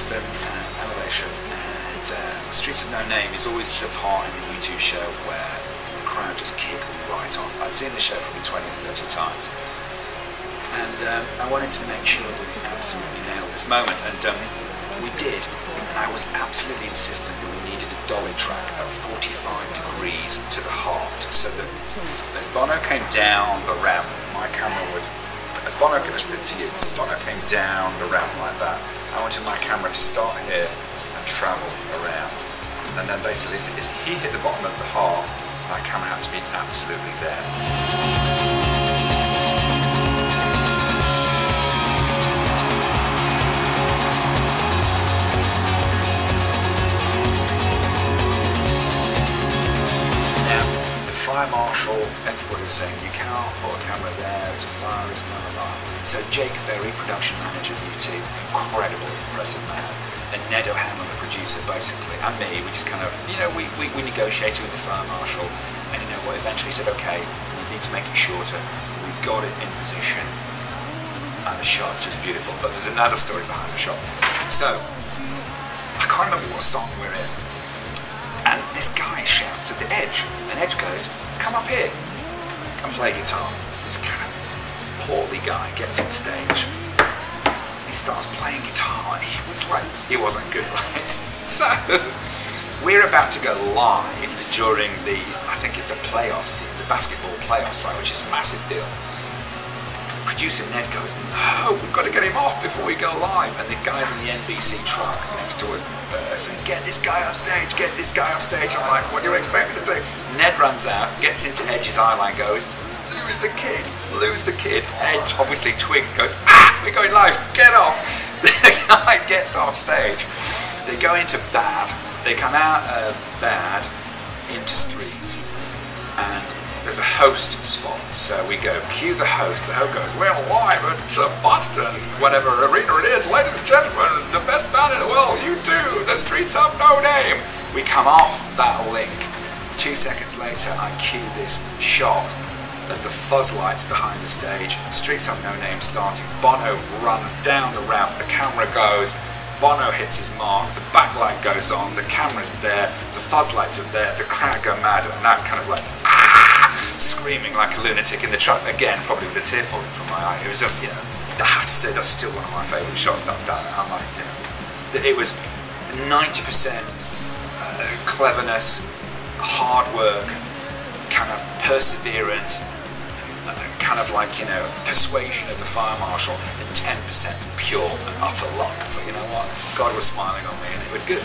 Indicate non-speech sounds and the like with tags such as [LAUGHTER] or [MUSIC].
Boston, uh, Elevation, and uh, Streets Have No Name is always the part in the U2 show where the crowd just kick right off. I'd seen the show probably 20 or 30 times, and um, I wanted to make sure that we absolutely nailed this moment, and um, we did. And I was absolutely insistent that we needed a dolly track at 45 degrees to the heart, so that as Bono came down the ramp, my camera would as Bono, as Bono came down the ramp like that, I wanted my camera to start here and travel around. And then basically, as, he hit the bottom of the heart, my camera had to be absolutely there. Now, the fire marshal, everybody was saying, you can't put a camera there, it's a fire, blah. So Jake Berry, production manager of U2, incredibly impressive man. And Ned O'Hanlon, the producer, basically, and me, we just kind of, you know, we, we, we negotiated with the fire marshal, and you know what, eventually said, okay, we need to make it shorter. We've got it in position, and the shot's just beautiful. But there's another story behind the shot. So, I can't remember what song we're in, and this guy shouts at the Edge, and Edge goes, "Come up here and play guitar." Portly guy gets on stage. He starts playing guitar, and he was like, he wasn't good, [LAUGHS] right? So we're about to go live during the, I think it's the playoffs, the, the basketball playoffs, like, which is a massive deal. Producer Ned goes, no, we've got to get him off before we go live. And the guys in the NBC truck next to us uh, saying, get this guy off stage, get this guy off stage. I'm like, what do you expect me to do? Ned runs out, gets into Edge's eyeline, goes, lose the kid, lose the kid. Edge obviously twigs, goes, ah, we're going live, get off. [LAUGHS] The guy gets off stage. They go into bad. They come out of bad into streets. And there's a host spot. So we go, cue the host. The host goes, we're live at Boston, whatever arena it is. Ladies and gentlemen, the best band in the world, U2, the streets have no name. We come off that link. Two seconds later, I cue this shot as the fuzz lights behind the stage, Streets Have No Name starting, Bono runs down the ramp, the camera goes, Bono hits his mark, the backlight goes on, the camera's there, the fuzz lights are there, the crowd go mad, and I'm kind of like, ah, screaming like a lunatic in the truck, again, probably with a tear falling from my eye. It was, a, you know, I have to say that's still one of my favourite shots that I've done. I'm like, you know, it was 90% uh, cleverness, hard work, kind of perseverance, kind of like, you know, persuasion of the fire marshal, and 10% pure and utter luck. But you know what? God was smiling on me and it was good.